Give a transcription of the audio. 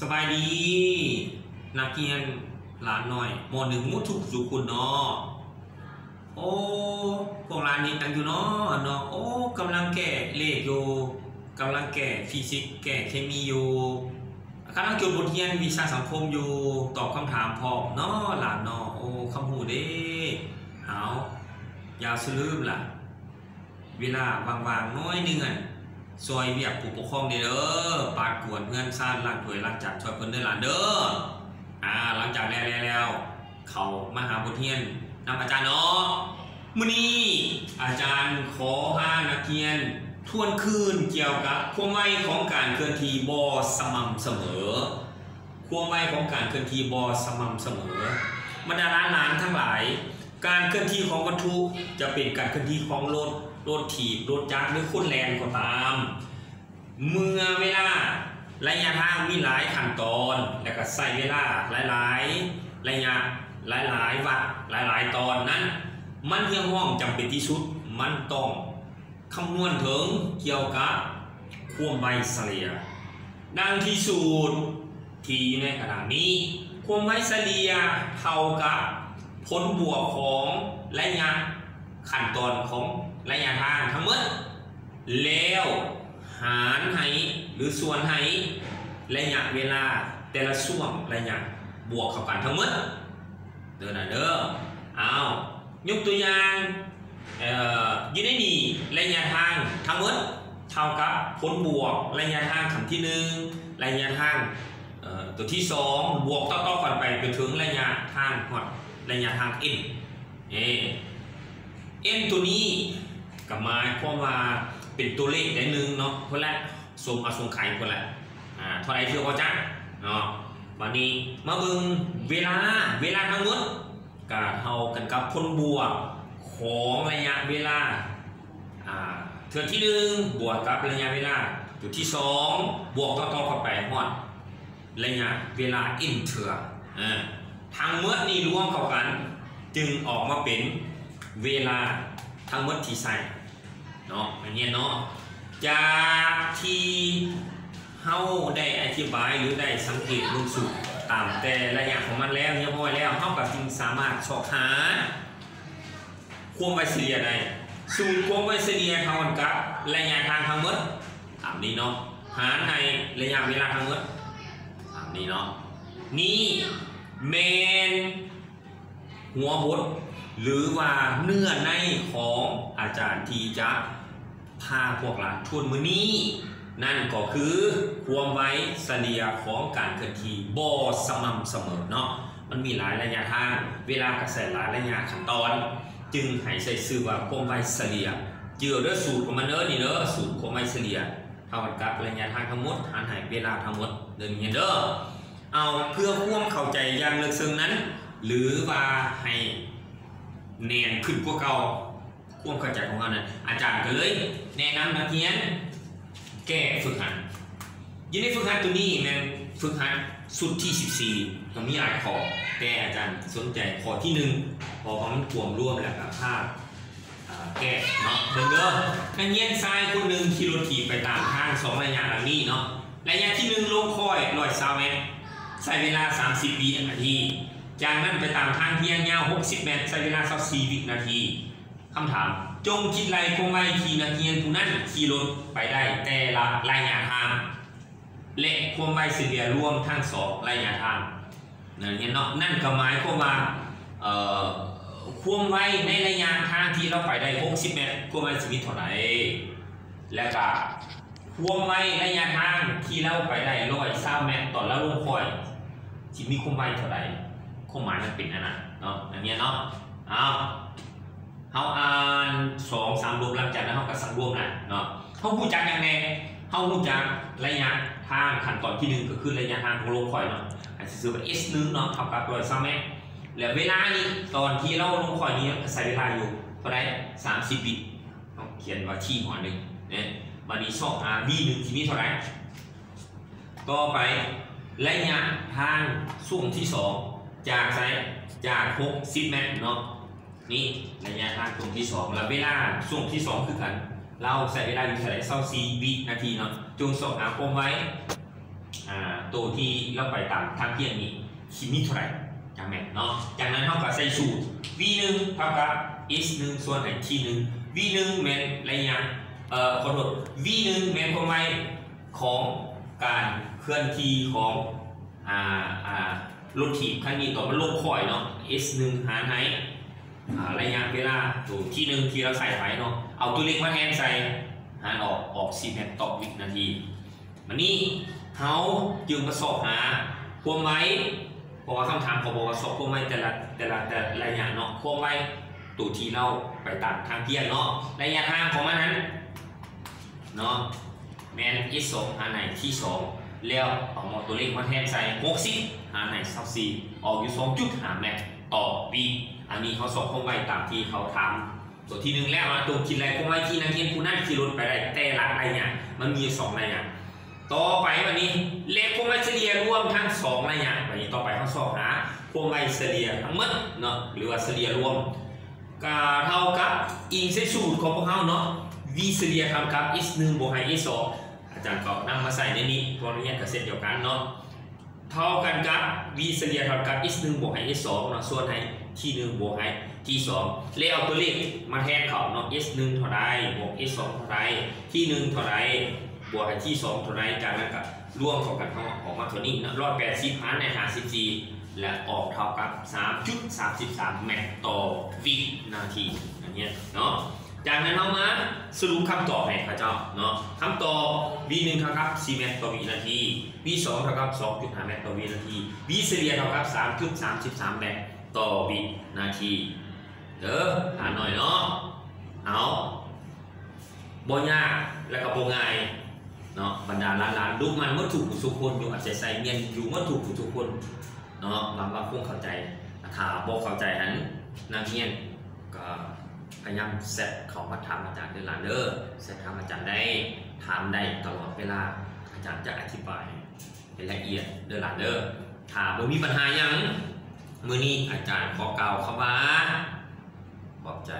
สบายดี นักเรียนหลานหน่อยมหนึ่งมุทุกสุคุณเนาะโอ้พวกหลานนี่ตังอยู่เนาะเนาะโอ้กำลังแก่เลขอยู่กำลังแก่ฟิสิกส์แก่เคมีอยู่กำลังจดบทเรียนวิชาสังคมอยู่ตอบคำถามพร้อมเนาะหลานเนาะโอ้คำหูเด้เอาอย่าสลืมล่ะ เวลาว่างๆน้อยหนึงอะ ซอยเวียกผู้ปกครองเด้อปาดกวนเพื่อนซ่านล้างถ้วยล้างจานช่วยเพิ่นเด้อหลานเด้ออ่าหลังจากแล้วแล้วแล้วเขามาหาบทเรียนนำอาจารย์เนาะมื้อนี้อาจารย์ขอหานักเรียนทวนคืนเกี่ยวกับความไวของการเคลื่อนที่บ่สม่ำเสมอ ความไวของการเคลื่อนที่บ่สม่ำเสมอบรรดาหลานทั้งหลาย การเคลื่อนที่ของวัตถุจะเป็นการเคลื่อนที่ของรถ รถถีบรถจักรหรือคุ้นแลนก็ตาม เมื่อเวลาระยะทางมีหลายขั้นตอน แล้วก็ใส่เวลาหลายๆระยะหลายๆวัดหลายๆตอนนั้น มันเพียงห้องจำเป็นที่สุดมันต้องคำนวณถึงเกี่ยวกับความไวเฉลี่ยดังที่สุดที่อยู่ในขณะนี้ความไวเฉลี่ยเท่ากับผลบวกของระยะ ขั้นตอนของระยะทางทั้งหมด แล้วหารให้หรือส่วนให้ระยะเวลาแต่ละช่วงระยะบวกเข้ากันทั้งหมดเด้อนะเด้อเอายกตัวอย่างอินได้นี่ระยะทางทั้งหมดเท่ากับผลบวกระยะทางขั้นที่หนึ่งระยะทางตัวที่สองบวกต่อๆกันไปไปถึงระยะทางหอดระยะทาง n เอ n ตัวนี้กับมายความว่าเป็นตัวเลขได้หนึ่งเนาะคนละสมเอาสงไข่คนละอ่าเท่าไรเชื่อพ่อจ้าเนาะวันนี้มาเบิ่งเวลาเวลาทั้งหมดก็เท่ากันกับผลบวกของระยะเวลาอ่าเทือที่หนึ่งบวกกับระยะเวลาจุดที่สองบวกต่อๆเข้าไปฮอดระยะเวลาอินเถืออ่าทั้งหมดนี้รวมเข้ากัน จึงออกมาเป็น เวลาทั้งหมดที่ใส่เนาะอย่างเงี้ยเนาะจากที่เฮาได้อธิบายหรือได้สังเกตลงสู่ตามแต่ระยะของมันแล้วเรียบร้อแล้วเฮาก็จึงสามารถสอบหาความไวเฉลี่ยได้สูตรความไวเฉลี่ยเท่ากันกับระยะทางทั้งหมดตามนี้เนาะหารในระยะเวลาทั้งหมดตามนี้เนาะนี่เมนหัวบท หรือว่าเนื้อในของอาจารย์ที่จะพาพวกเราทวนมือนี้ นั่นก็คือความไว้เฉลี่ยของการเคลื่อนที่บ่สม่ำเสมอเนาะมันมีหลายระยะทาง เวลากระแสหลายระยะขั้นตอน จึงให้ใส่ชื่อว่าความไว้เฉลี่ยเจือด้วยสูตรของมันเด้อนี่เด้อสูตรความไว้เฉลี่ยเท่ากันกับระยะทางทั้งหมดหารหายเวลาทั้งหมดเดินอย่างนี้เด้อเอาเพื่อควมเข้าใจอย่างลึกซึ้งนั้น หรือว่าให้ แนนขึ้นกว่าเก่าความเข้าใจของเรานั้นอาจารย์ก็เลย แนะนำนักเรียน แก้ฝึกหัดยินดีฝึกหัดตัวนี้แมันฝึกหัดสุดที่ 14ก็มีหลายขอแต่อาจารย์สนใจขอที่หนึ่งเพอมันกวมร่วมแล้วกับภาพแก้เนาะเบิ่งเด้อนักเรียนชายคนหนึ่งขี่รถถีบไปตามทางสองระยะหลังนี้เนาะระยะที่หนึ่งลงค่อยร้อยซาวเมตรใช้เวลา 30วินาที จากนั้นไปตามทางเพียงยาว60 เมตรใช้เวลา24วินาทีคำถาม จงคิดไรคงไว้ขี่นักเรียนผู้นั้นขี่รถไปได้แต่ละระยะทางและความไวเฉลี่ยร่วมทั้งสองระยะทางนั่นเห็นเนาะนั่นก็หมายความว่าเอ่อความไวในระยะทางที่เราไปได้ 60 เมตรความไวชีวิเท่าไหร่และก็ความไวระยะทางที่เราไปได้ร้อยเศร้าเมตรต่อละลงคอยที่มีความไวเท่าไหร่ ความหมายมันเป็นอันนั้นเนาะอย่างเงี้ยเนาะเอาเขาอ่านสองสามรวมหลังจากนั้นเขาก็สังรวมนะเนาะเขาพูดจักอย่างแน่เขาพูดจักระยะทางขั้นตอนที่หนึ่งก็คือระยะทางของโลงคอยเนาะอาจจะซื้อเป็น S นึงเนาะเท่ากับร้อยเศร้าเมตรแล้วเวลานี้ตอนที่เราลงคอยนี้ใส่เวลาอยู่เท่าไรสามสิบวิต้องเขียนว่าที่หัวหนึ่งเนี่ยวันนี้สอบ R V หนึ่งที่มีเท่าไรต่อไประยะทางช่วงที่สอง จากไซจากหกสิบเมตรเนาะนี่ระยะทางช่วงที่สองแล้วเวลาช่วงที่สองคือกัน เราใส่เวลาอยู่เท่าไหร่เศร้าสี่วินาทีเนาะจงสอบหาความไว้อ่าตัวที่เราไปตามทางเที่ยนนี้คิมีเท่าไหร่จังแม่นเนาะจากนั้นเราก็ใส่สูตร v 1เท่ากับ s 1ส่วนไหน t 1 v 1แม่นระยะเอ่อขอโทษ v 1แม่นความหมายของการเคลื่อนที่ของอ่าอ่า รถถีบคันนี้ต่อมันลงคอยเนาะ s 1หารไหนอ่าระยะเวลาตัวที่หนึ่งที่เราใส่ไว้เนาะ เอาตัวเลขมาแทนใส่หารออกออก10เมตรต่อวินาทีมันนี่เขาจึงมาสอบหาควมไว้เพราะว่าคำถามเขาบอกว่าสอบควมไว้แต่ละแต่ละแต่ละระยะเนาะควมไว้ตัวที่เราไปตามทางเทียนเนาะระยะทางของมันนั้นเนาะแมนที่สองหาไหนที่สอง แล้วเอาหมดตัวเลขมาแทนใส่หกสิบหาไหนสักสี่ออกอยู่สองจุดหาแมตต่อปีอันนี้เขาสอบควาไว้ตามที่เขาถามตัวที่หนึ่งแล้วนะตัวคิดอะไรความไว้ที่นักเรียนผู้นั่นขี่รถไปได้แต่ละระยมันมีสองระยต่อไปวันนี้เลขพวงไม้เฉลี่ยรวมทั้งสองระยวันนี้ต่อไปเขาสอบหาพวงไม้เฉลี่ยทั้งหมดเนาะหรือว่าเฉลี่ยรวมก็เท่ากับอิงเส้นสูตรของพวกเขาเนาะ v เฉลี่ยทำกับ s 1บวกให้ s 2 อาจารย์ก็นำมาใส่ในนี้ตัวนี้กับเส้นเดียวกันเนาะเท่ากันกับ v เฉลี่ยทำกับ s 1บวกให้ s 2เนาะส่วนให้ t 1บวกให้ t 2แล้วเอาตัวเลขมาแทนเขาเนาะ s 1เท่าไรบวก s 2เท่าไร t 1เท่าไรบวกกับที่สองเท่าไรจากนั้นก็ร่วมเข้ากันเข้าออกมาเท่านี้นะร้อยแปดสิบหารในหาสิบสี่และออกเท่ากับสามจุดสามสิบสามแมตต์ต่อวินาทีอันนี้เนาะ จากนั้นเรามาสรุปคำตอบให้ข้าเจ้าเนาะคำตอบ v 1เท่ากับ4เมตรต่อวินาที v 2เท่ากับ2.5เมตรต่อวินาที v เฉลี่ยเท่ากับ3.33เมตรต่อวินาทีเด้อหาหน่อยเนาะเอาบ่ยากแล้วก็บ่ง่ายเนาะบรรดาล้านล้านลูกมันเมื่อถูกผู้ทุกคนอยู่อาจจะใส่เงียนอยู่เมื่อถูกผู้ทุกคนเนาะบางบางคงเข้าใจถ้าบอกเข้าใจหันนักเรียนก็ พยายามเซตเขามาถามอาจารย์เดลานเดอร์เซตถามอาจารย์ได้ถามได้ตลอดเวลาอาจารย์จะอธิบายเป็นละเอียดเดลานเดอร์ถามว่ามีปัญหายังมือนี้อาจารย์ขอกล่าวคำว่าขอบใจ